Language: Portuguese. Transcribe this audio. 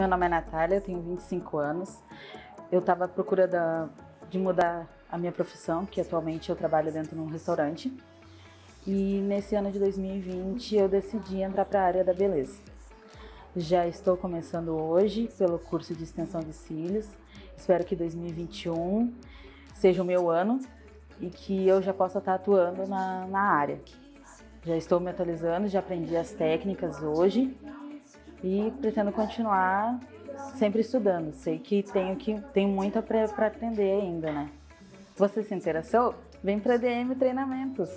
Meu nome é Natália, eu tenho 25 anos. Eu estava à procura da, de mudar a minha profissão, que atualmente eu trabalho dentro de um restaurante. E nesse ano de 2020 eu decidi entrar para a área da beleza. Já estou começando hoje pelo curso de extensão de cílios. Espero que 2021 seja o meu ano e que eu já possa estar atuando na, na área. Já estou me atualizando, já aprendi as técnicas hoje e pretendo continuar sempre estudando. Sei que tenho, que, tenho muito para aprender ainda, né? Você se interessou? Vem para DM Treinamentos.